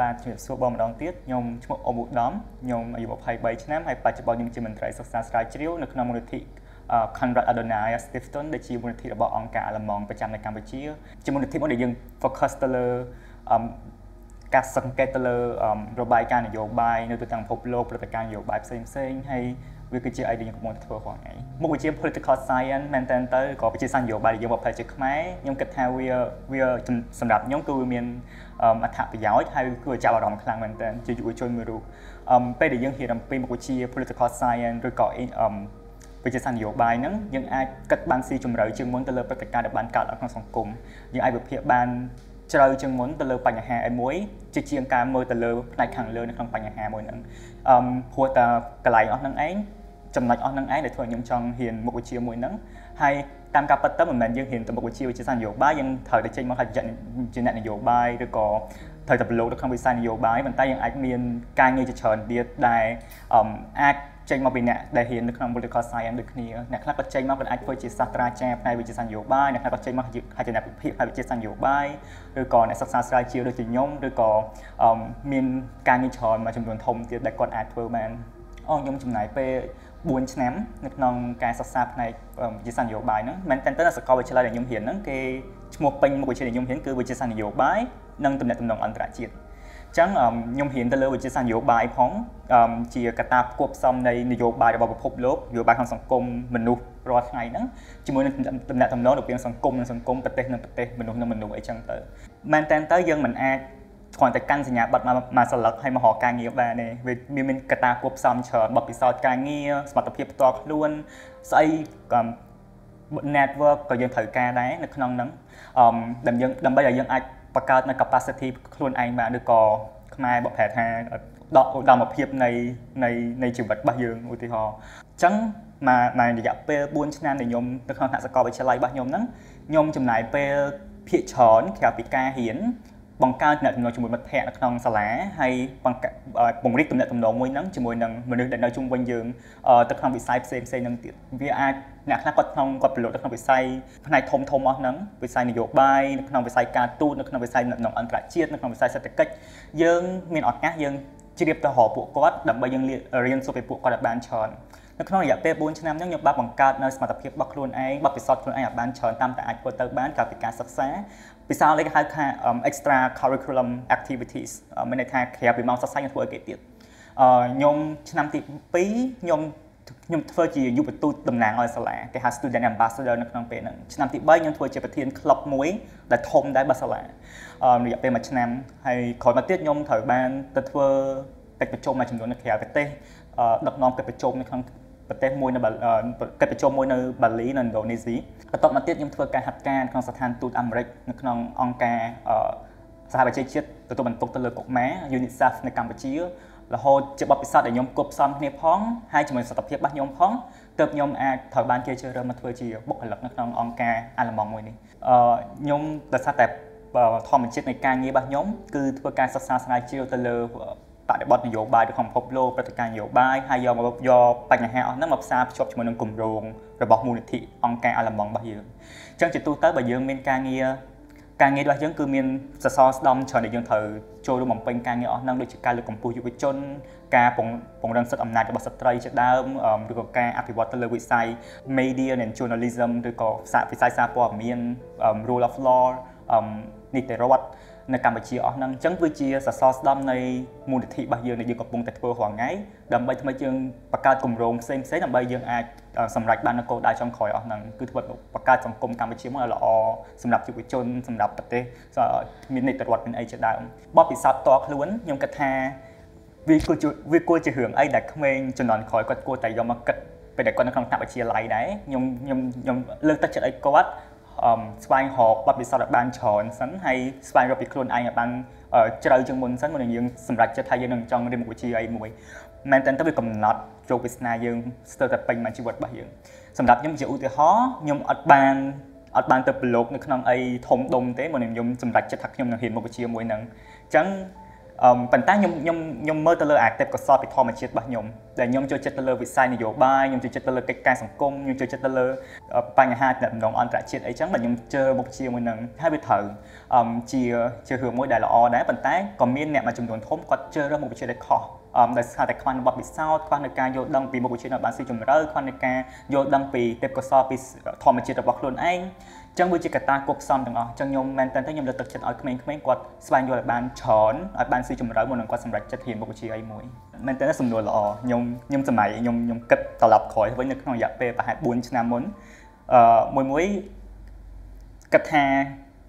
បាទជំរាបសួរបងម្ដងទៀតខ្ញុំឈ្មោះអ៊ំឧត្តមខ្ញុំអាយុ23ឆ្នាំហើយបច្ចុប្បន្នខ្ញុំជាមន្ត្រីសិក្សាស្រាវជ្រាវនៅក្នុងមូលនិធិ Conrad Adenauer Stiftung ដែលជាមូលនិធិរបស់អង្គការអាល្លឺម៉ង់ប្រចាំនៅកម្ពុជាជាមូលនិធិមួយដែលយើង focus ទៅលើ ការសង្កេតទៅលើរបាយការណ៍នយោបាយនៅទូទាំងពិភពលោកព្រឹត្តិការណ៍នយោបាយផ្សេងផ្សេងហើយវាគឺជាអីដែលយើងកំពុងធ្វើរាល់ថ្ងៃមុខវិជ្ជា political science មែនតើទៅក៏វិទ្យាសាស្ត្រនយោបាយដែលយើងបកប្រែជាខ្មែរខ្ញុំគិតថាវាវាសម្រាប់ខ្ញុំគឺវាមានអត្ថប្រយោជន៍ហើយគឺចាប់អារម្មណ៍ខ្លាំងមែនតើជាយុវជនមួយរូបពេលដែលយើងរៀនអំពីមុខវិជ្ជា political science ឬក៏វិទ្យាសាស្ត្រនយោបាយហ្នឹងយើងអាចគិតបានស៊ីជម្រៅជាងមុនទៅលើព្រឹត្តិការណ៍ដែលបានកើតឡើងក្នុងសង្គមយើងអាចវិភាគបាន ជ្រៅជាងមុនទៅលើបញ្ហាឯមួយជាជាងការមើលទៅលើផ្នែកខាងលើនៅក្នុងបញ្ហាមួយហ្នឹងអឺព្រោះតែកន្លែងអស់ហ្នឹងឯងចំណុចអស់ហ្នឹងឯងដែលធ្វើឲ្យខ្ញុំចង់ហ៊ានមុខវិជ្ជាមួយហ្នឹងហើយតាមការប៉ັດទៅមិនមែនយើងហ៊ានទៅមុខវិជ្ជាវិទ្យាសាស្ត្រនយោបាយយើងត្រូវតែចេញមកហើយជាអ្នកនយោបាយឬក៏ត្រូវតែប្រឡូកនៅក្នុងវិស័យនយោបាយប៉ុន្តែយើងអាចមានការងារជាច្រើនទៀតដែលអាច ចេញមកពីអ្នកដែលរៀននៅក្នុង political science ដូចគ្នាអ្នកខ្លះក៏ចេញមកក៏អាចធ្វើជាសាស្ត្រាចារ្យផ្នែកវិទ្យាសាស្ត្រនយោបាយអ្នកខ្លះក៏ចេញមកអាចជាអ្នកវិភាគផ្នែកវិទ្យាសាស្ត្រនយោបាយឬក៏អ្នកសិក្សាស្រាវជ្រាវដូចជាខ្ញុំឬក៏មានការងារច្រើនមួយចំនួនធំទៀតដែលគាត់អាចធ្វើបានអូខ្ញុំចំណាយពេល4ឆ្នាំនៅក្នុងការសិក្សាផ្នែកវិទ្យាសាស្ត្រនយោបាយហ្នឹងមែនតើទៅសាកលវិទ្យាល័យដែលខ្ញុំរៀនហ្នឹងគេឈ្មោះពេញមុខវិជ្ជាដែលខ្ញុំរៀនគឺវិទ្យាសាស្ត្រនយោបាយនិងទំនាក់ទំនងអន្តរជាតិ ចឹងខ្ញុំរៀនទៅលើវិទ្យាសាស្ត្រនយោបាយផងជាកត្តាផ្គប់ផ្សំនៃនយោបាយរបស់ពិភពលោកនយោបាយក្នុងសង្គមមនុស្សរាល់ថ្ងៃហ្នឹងជាមួយនឹងតំណែងតំណងរវាងសង្គមនិងសង្គមប្រទេសនិងប្រទេសមនុស្សនិងមនុស្សអីចឹងទៅមែនតើទៅយើងមិនអាចគ្រាន់តែកាន់សញ្ញាបត្រមកសន្លឹកឲ្យមករកការងារបានទេវាមានកត្តាគួបផ្សំច្រើនបទពិសោធន៍ការងារសមត្ថភាពផ្ទាល់ខ្លួនស្អី network ក៏យើងត្រូវការដែរនៅក្នុងហ្នឹងអឺដើម្បីយើងដើម្បីឲ្យយើងអាច បង្កើតនៅ capacity ខ្លួនឯងបានឬក៏ខ្មែរបកប្រែថាដកឧត្តមភាពនៃនៃនៃជីវិតរបស់យើងឧទាហរណ៍អញ្ចឹងមកមករយៈពេល4ឆ្នាំដែលខ្ញុំនៅក្នុងថ្នាក់សាកលវិទ្យាល័យរបស់ខ្ញុំហ្នឹងខ្ញុំចំណាយពេលភាគច្រើនក្រៅពីការរៀន បង្កើតទំនាក់ទំនងជាមួយមិត្តភ័ក្តិនៅក្នុងសាលាហើយពង្រីកទំនាក់ទំនងមួយហ្នឹងជាមួយនឹងមនុស្សដែលនៅជុំវិញយើងទៅក្នុងវិស័យផ្សេងផ្សេងហ្នឹងទៀតវាអាចអ្នកខ្លះគាត់ក្នុងគាត់ប្រឡូកនៅក្នុងវិស័យផ្នែកធំធំអស់ហ្នឹងវិស័យនយោបាយនៅក្នុងវិស័យការទូតនៅក្នុងវិស័យនៅក្នុងអន្តរជាតិនៅក្នុងវិស័យសេដ្ឋកិច្ចយើងមានឱកាសយើងជ្រាបទៅរកពួកគាត់ដើម្បីយើងរៀនសូត្រពីពួកគាត់ឲ្យបានច្រើននៅក្នុងរយៈពេល4ឆ្នាំហ្នឹងខ្ញុំបានបង្កើតនៅសមត្ថភាពរបស់ខ្លួនឯងបទពិសោធន៍ខ្លួនឯងឲ្យបានច្រើនតាមតែអាចធ្វើទៅបានកាលពីការសិក្សា ភាសាអង់គ្លេសហៅថា extra curriculum activities មានន័យថាក្រៅពីម៉ោងសិក្សាខ្ញុំធ្វើអីគេទៀតអឺខ្ញុំឆ្នាំទី2ខ្ញុំខ្ញុំធ្វើជាយុវទូតតំណាងឲ្យសាលាគេហៅ student ambassador នៅក្នុងពេលហ្នឹងឆ្នាំទី3ខ្ញុំធ្វើជាប្រធានក្លឹបមួយដែលធំដែររបស់សាលាអឺរយៈពេល1ឆ្នាំហើយក្រោយមកទៀតខ្ញុំត្រូវបានទៅធ្វើកិច្ចប្រជុំមួយចំនួននៅក្រៅប្រទេសដឹកនាំកិច្ចប្រជុំនៅក្នុង ប្រទេសមួយនៅកិច្ចប្រជុំមួយនៅបាលីនៅឥណ្ឌូនេស៊ីបន្ទាប់មកទៀតខ្ញុំធ្វើការហាត់ការក្នុងស្ថានទូតអាមេរិកនៅក្នុងអង្គការសហប្រជាជាតិទទួលបន្ទុកទៅលើកុមារ UNICEF នៅកម្ពុជារហូតជាបទពិសោធន៍ដែលខ្ញុំគប់ផ្សំគ្នាផងហើយជាមួយសកម្មភាពរបស់ខ្ញុំផងទើបខ្ញុំអាចត្រូវបានគេជ្រើសរើសមកធ្វើជាបុគ្គលិកនៅក្នុងអង្គការអាល្លឺម៉ង់មួយនេះអឺខ្ញុំដោយសារតែធម្មជាតិនៃការងាររបស់ខ្ញុំគឺធ្វើការសិក្សាស្រាវជ្រាវទៅលើ បដិបត្តិនយោបាយក្នុងពិភពលោកព្រឹត្តិការណ៍នយោបាយហើយយកមកយកបញ្ហាអស់ហ្នឹងមកផ្សារភ្ជាប់ជាមួយនឹងគម្រោងរបស់មូលនិធិអង្គការអាល្លឺម៉ង់របស់យើងអញ្ចឹងជាទូទៅបើយើងមានការងារការងាររបស់យើងគឺមានសសរស្ដំច្រើនដែលយើងត្រូវចូលរួមបំពេញការងារអស់ហ្នឹងដូចជាការលើកកម្ពស់យុវជន ការពង្រឹងសិទ្ធិអំណាចរបស់ស្ត្រីជាដើមឬក៏ការអភិវឌ្ឍទៅលើវិស័យ media and journalism ឬក៏វិស័យសារព័ត៌មាន rule of law នីតិរដ្ឋ នៅកម្ពុជាអស់ហ្នឹងអញ្ចឹងគឺជាសសរស្តម្ភនៃមូលនិធិរបស់យើងដែលយើងកំពុងតែធ្វើរាល់ថ្ងៃដើម្បីធ្វើឲ្យយើងបង្កើតគម្រោងផ្សេងផ្សេងដើម្បីយើងអាចសម្រេចបាននូវគោលដៅចុងក្រោយអស់ហ្នឹងគឺធ្វើបង្កើតសង្គមកម្ពុជាមកឲ្យល្អសម្រាប់យុវជនសម្រាប់ប្រទេសមាននីតិរដ្ឋមានអីជាដើមបបពិសោធន៍តខ្លួនខ្ញុំគិតថាវាគួរជាវាគួរជារឿងអីដែលក្មេងជំនាន់ក្រោយគាត់គួរតែយកមកគិតពេលដែលគាត់នៅក្នុងថ្នាក់វិទ្យាល័យដែរខ្ញុំខ្ញុំខ្ញុំលើកទឹកចិត្តឲ្យគាត់ ស្វែងរកបទពិសោធន៍ឲ្យបានច្រើនសិនហើយស្វែងរកពីខ្លួនឯងឲ្យបានជ្រៅជាងមុនសិនមុននឹងយើងសម្រេចចិត្តថាយើងនឹងចង់រៀនមុខវិជ្ជាអីមួយមែនតើទៅវាកំណត់ជោគវាសនាយើងស្ទើរតែពេញមួយជីវិតរបស់យើងសម្រាប់ខ្ញុំជាឧទាហរណ៍ខ្ញុំអត់បានអត់បានទៅប្រឡូកនៅក្នុងអីធំដុំទេមុននឹងខ្ញុំសម្រេចចិត្តថាខ្ញុំនឹងរៀនមុខវិជ្ជាមួយនឹងអញ្ចឹង អឺប៉ុន្តែខ្ញុំខ្ញុំខ្ញុំមើលទៅលើអាទេពកោសលពីធម្មជាតិរបស់ខ្ញុំដែលខ្ញុំចូលចិត្តទៅលើវិស័យនយោបាយខ្ញុំចូលចិត្តទៅលើកិច្ចការសង្គមខ្ញុំចូលចិត្តទៅលើបញ្ហាតំណងអន្តរជាតិអីចឹងបាទខ្ញុំជឿមុខជាមួយនឹងហើយវាត្រូវអឺជាជារឿងមួយដែលល្អដែរប៉ុន្តែក៏មានអ្នកមួយចំនួនធំគាត់ជឿរើសមុខវិជ្ជាដែលខុសអមដោយសារតែខ្វះនៅបទពិសោធន៍ខ្វះនៅការយល់ដឹងពីមុខវិជ្ជានៅបានស៊ីជម្រៅខ្វះនៅការយល់ដឹងពីទេពកោសល្យពីធម្មជាតិរបស់ខ្លួនឯង ចឹងវាជាកត្តាគប់ផ្សំទាំងអស់ចឹងខ្ញុំមែនតើខ្ញុំលើកទឹកចិត្តឲ្យក្មេងៗគាត់ស្វែងយល់ឲ្យបានច្រើនឲ្យបានស៊ីជម្រៅមុននឹងគាត់សម្រេចចិត្តរៀនមុខវិជ្ជាអីមួយមែនតើសំណួរល្អខ្ញុំខ្ញុំសម័យខ្ញុំខ្ញុំគិតត្រឡប់ក្រោយវិញនៅក្នុងរយៈពេលប្រហែល4ឆ្នាំមុនអឺមួយមួយគិតថា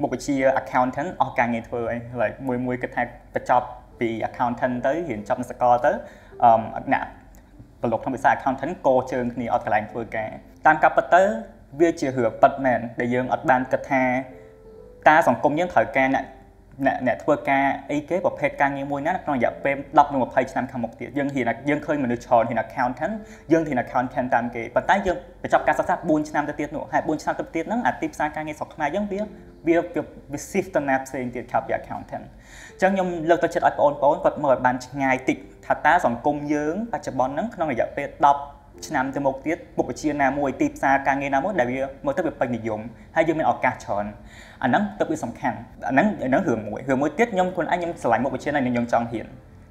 មុខវិជ្ជា accountant អស់ការងារធ្វើអី like មួយមួយគិតថាបញ្ចប់ពី accountant ទៅរៀនចប់នៅសាកលទៅអឺអ្នកប្រឡូកក្នុងវិស័យ accountant កោជើងគ្នាអត់កន្លែងធ្វើការតាមការពិតទៅ វាជារឿងប៉ិតមែនដែលយើងអត់បានគិតថាតើសង្គមយើងត្រូវការអ្នកអ្នកអ្នកធ្វើការអីគេប្រភេទការងារមួយណាក្នុងរយៈពេល10ដល់20ឆ្នាំខាងមុខទៀតយើងហ៊ានយើងឃើញមនុស្សច្រើនហ៊ាន accountant យើងហ៊ាន accountant តាមគេប៉ុន្តែយើងបញ្ចប់ការសិក្សា4ឆ្នាំទៅទៀតនោះហើយ4ឆ្នាំទៅទៀតហ្នឹងអាទីផ្សារការងារស្រុកខ្មែរយើងវាវាវា shift ទៅណាផ្សេងទៀតខាប់ពី accountant អញ្ចឹងខ្ញុំលើកទៅចិត្តឲ្យបងប្អូនគាត់មើលឲ្យបានឆ្ងាយតិចថាតើសង្គមយើងបច្ចុប្បន្នហ្នឹងក្នុងរយៈពេល10 ឆ្នាំទៅមុខទៀតមុខវិជ្ជាណាមួយទីផ្សារការងារណាមួយដែលវាមើលទៅវាពេញនិយមហើយយើងមានឱកាសច្រើនអាហ្នឹងទៅវាសំខាន់អាហ្នឹងអាហ្នឹងរឿងមួយរឿងមួយទៀតខ្ញុំខ្លួនឯងខ្ញុំឆ្លាញ់មុខវិជ្ជាហ្នឹងខ្ញុំចង់ហ៊ាន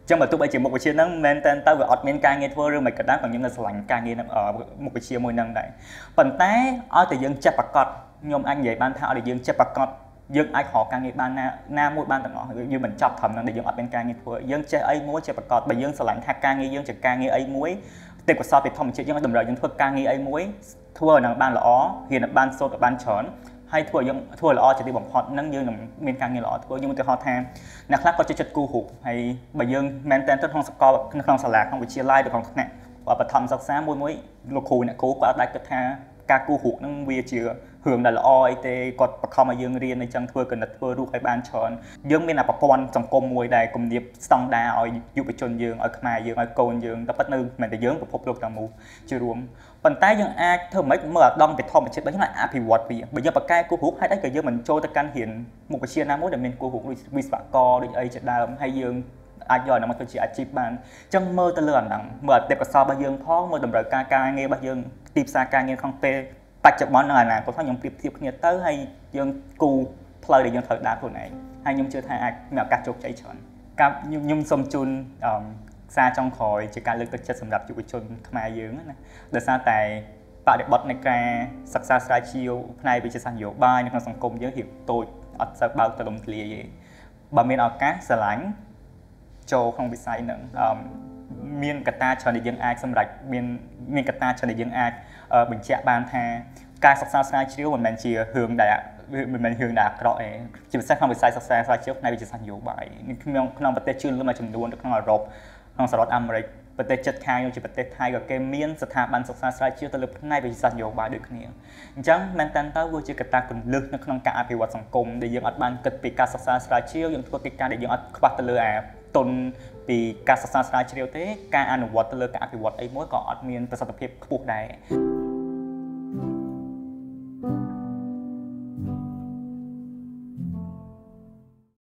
ចឹងបើទោះបីជាមុខវិជ្ជាហ្នឹងមិនមែនទៅវាអត់មានការងារធ្វើឬមិនក៏ដោយក៏ខ្ញុំនៅឆ្លាញ់ការងារហ្នឹងមុខវិជ្ជាមួយហ្នឹងដែរប៉ុន្តែឲ្យតែយើងចិត្តប្រកបខ្ញុំអាចនិយាយបានថាឲ្យតែយើងចិត្តប្រកបយើងអាចរកការងារបានណាណាមួយបានទាំងអស់យើងមិនចាប់ត្រឹមហ្នឹងដែលយើងអត់មានការងារធ្វើយើងចេះអីមួយចេះប្រកបបើយើងស្រឡាញ់ថាការងារយើងជាការងារអីមួយ ទេពកោសល្យពីធម្មជាតិយើងតម្រូវយើងធ្វើការងារអីមួយធ្វើឲ្យនឹងបានល្អហ៊ានបានសូត្របានច្រើនហើយធ្វើឲ្យយើងធ្វើល្អជាទីបំផុតនឹងយើងនឹងមានការងារល្អធ្វើយើងឧទាហរណ៍ថាអ្នកខ្លះក៏ចិត្តគូរូបហើយបើយើងមែនតើទៅក្នុងសកលក្នុងសាលាក្នុងវិទ្យាល័យឬក្នុងថ្នាក់បឋមសិក្សាមួយមួយលោកគ្រូអ្នកគ្រូគាត់អាចគិតថា ការគូរូបនឹងវាជារឿងដែលល្អអីទេគាត់បង្ខំឲ្យយើងរៀនអញ្ចឹងធ្វើកណិតធ្វើរូបឲ្យបានច្រើនយើងមានប្រព័ន្ធសង្គមមួយដែលគំនាបស្តង់ដាឲ្យយុវជនយើងឲ្យខ្មែរយើងឲ្យកូនយើងតែប៉ុតនៅមិនតែយើងពិភពលោកទាំងមូលជារួមប៉ុន្តែយើងអាចធ្វើម៉េចមើលអាដងពីធម្មជាតិរបស់យើងអភិវឌ្ឍវាបើយើងបកកែគូរូបហេតុអីក៏យើងមិនចូលទៅកាន់រៀនមុខវិជ្ជាណាមួយដែលមានគូរូបដូចវិស្វករដូចអីជាដើមហើយយើង អាចយកនឹងមកធ្វើជាអាជីពបានអញ្ចឹងមើលទៅលើអាហ្នឹងមើលអតិថិកសលរបស់យើងផងមើលតម្រូវការការងាររបស់យើងទីផ្សារការងារក្នុងពេលបច្ចុប្បន្ននិងអនាគតខ្ញុំប្រៀបធៀបគ្នាទៅហើយយើងគូផ្លូវដែលយើងត្រូវដើរខ្លួនឯងហើយខ្ញុំជឿថាអាចមានឱកាសជោគជ័យច្រើនកាប់ខ្ញុំខ្ញុំសូមជូនអឺសារចុងក្រោយជាការលើកទឹកចិត្តសម្រាប់យុវជនខ្មែរយើងណាដោយសារតែបរិបទនៃការសិក្សាស្រាវជ្រាវផ្នែកវិទ្យាសាស្ត្រនយោបាយនៅក្នុងសង្គមយើងរៀបតូចអត់សូវបើកទៅលំធ្លាយទេបើមានឱកាសស្រឡាញ់ ចូលក្នុងវិស័យហ្នឹងអឺមានកត្តាច្រើនដែលយើងអាចសម្រេចមានមានកត្តាច្រើនដែលយើងអាចបញ្ជាក់បានថាការសិក្សាស្រាវជ្រាវមិនមែនជារឿងដែលមិនមែនរឿងដែលអាក្រក់ទេជាពិសេសក្នុងវិស័យសិក្សាស្រាវជ្រាវផ្នែកវិទ្យាសាស្ត្រនយោបាយក្នុងក្នុងប្រទេសជឿនលឿនមួយចំនួននៅក្នុងអឺរ៉ុបក្នុងសហរដ្ឋអាមេរិកប្រទេសជិតខាងដូចជាប្រទេសថៃក៏គេមានស្ថាប័នសិក្សាស្រាវជ្រាវទៅលើផ្នែកវិទ្យាសាស្ត្រនយោបាយដូចគ្នាអញ្ចឹងមែនតើទៅវាជាកត្តាគន្លឹះនៅក្នុងការអភិវឌ្ឍសង្គមដែលយើងអត់បានគិតពីការសិក្សាស្រាវជ្រាវយើងធ្វើកិច្ចការដែលយើងអត់ខ្វះទៅលើអា ទុនពីការសិក្សាស្រាវជ្រាវទេ ការអនុវត្តទៅលើការអភិវឌ្ឍអីមួយក៏អត់មានប្រសិទ្ធភាពខ្ពស់ដែរ